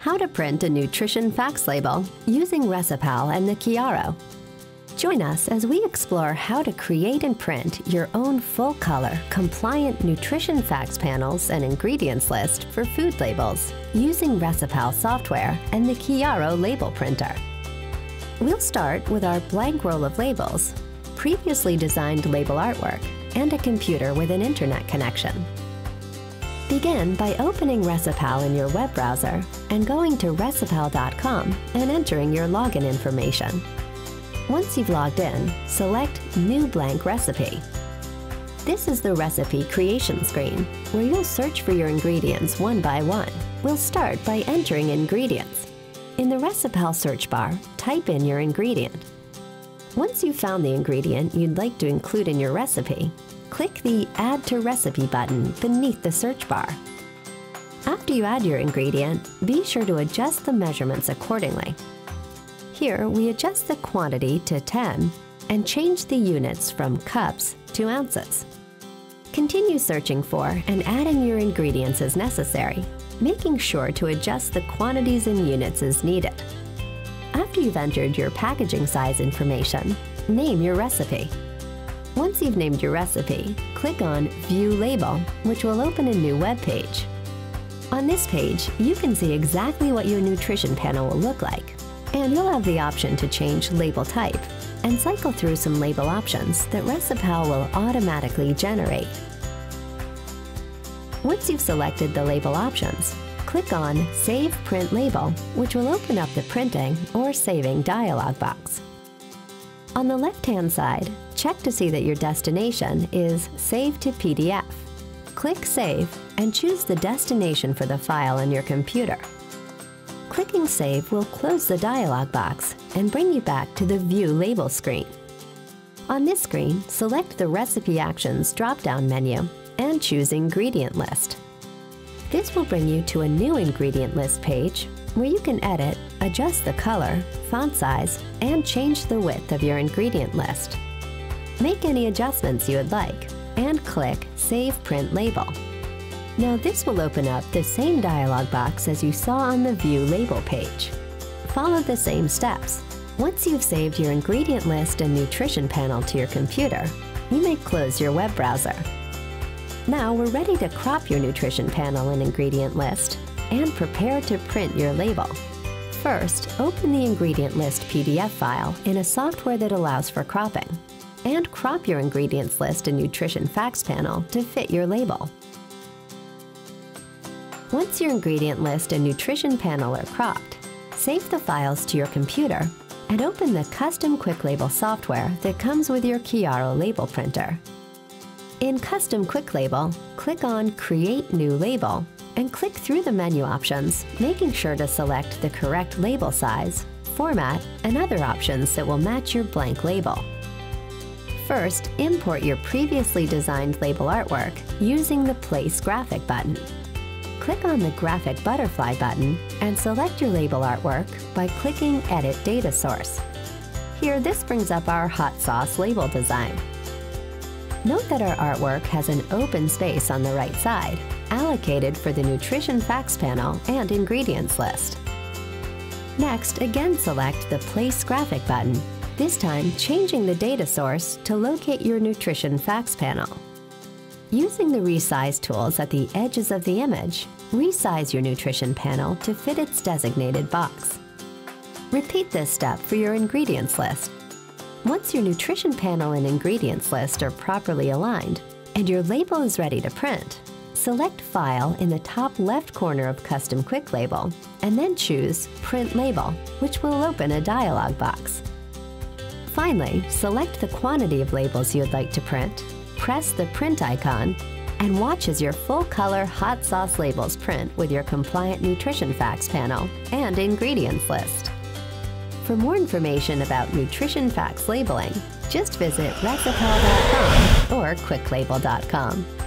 How to print a nutrition facts label using Recipal and the Kiaro. Join us as we explore how to create and print your own full color, compliant nutrition facts panels and ingredients list for food labels using Recipal software and the Kiaro label printer. We'll start with our blank roll of labels, previously designed label artwork, and a computer with an internet connection. Begin by opening Recipal in your web browser and going to recipal.com and entering your login information. Once you've logged in, select New Blank Recipe. This is the recipe creation screen, where you'll search for your ingredients one by one. We'll start by entering ingredients. In the Recipal search bar, type in your ingredient. Once you've found the ingredient you'd like to include in your recipe, click the Add to Recipe button beneath the search bar. After you add your ingredient, be sure to adjust the measurements accordingly. Here, we adjust the quantity to 10 and change the units from cups to ounces. Continue searching for and adding your ingredients as necessary, making sure to adjust the quantities and units as needed. After you've entered your packaging size information, name your recipe. Once you've named your recipe, click on View Label, which will open a new web page. On this page, you can see exactly what your nutrition panel will look like, and you'll have the option to change label type and cycle through some label options that Recipal will automatically generate. Once you've selected the label options, click on Save Print Label, which will open up the printing or saving dialog box. On the left-hand side, check to see that your destination is Save to PDF. Click Save and choose the destination for the file on your computer. Clicking Save will close the dialog box and bring you back to the View Label screen. On this screen, select the Recipe Actions drop-down menu and choose Ingredient List. This will bring you to a new ingredient list page where you can edit, adjust the color, font size, and change the width of your ingredient list. Make any adjustments you would like, and click Save Print Label. Now this will open up the same dialog box as you saw on the View Label page. Follow the same steps. Once you've saved your ingredient list and nutrition panel to your computer, you may close your web browser. Now we're ready to crop your nutrition panel and ingredient list and prepare to print your label. First, open the ingredient list PDF file in a software that allows for cropping, and crop your ingredients list and nutrition facts panel to fit your label. Once your ingredient list and nutrition panel are cropped, save the files to your computer and open the custom Quick Label software that comes with your Kiaro label printer. In Custom Quick Label, click on Create New Label and click through the menu options, making sure to select the correct label size, format, and other options that will match your blank label. First, import your previously designed label artwork using the Place Graphic button. Click on the Graphic Butterfly button and select your label artwork by clicking Edit Data Source. Here, this brings up our hot sauce label design. Note that our artwork has an open space on the right side, allocated for the Nutrition Facts panel and Ingredients list. Next, again select the Place Graphic button, this time changing the data source to locate your Nutrition Facts panel. Using the resize tools at the edges of the image, resize your nutrition panel to fit its designated box. Repeat this step for your ingredients list. Once your nutrition panel and ingredients list are properly aligned and your label is ready to print, select File in the top left corner of Custom Quick Label and then choose Print Label, which will open a dialog box. Finally, select the quantity of labels you would like to print, press the print icon, and watch as your full-color hot sauce labels print with your compliant nutrition facts panel and ingredients list. For more information about nutrition facts labeling, just visit recipal.com or quicklabel.com.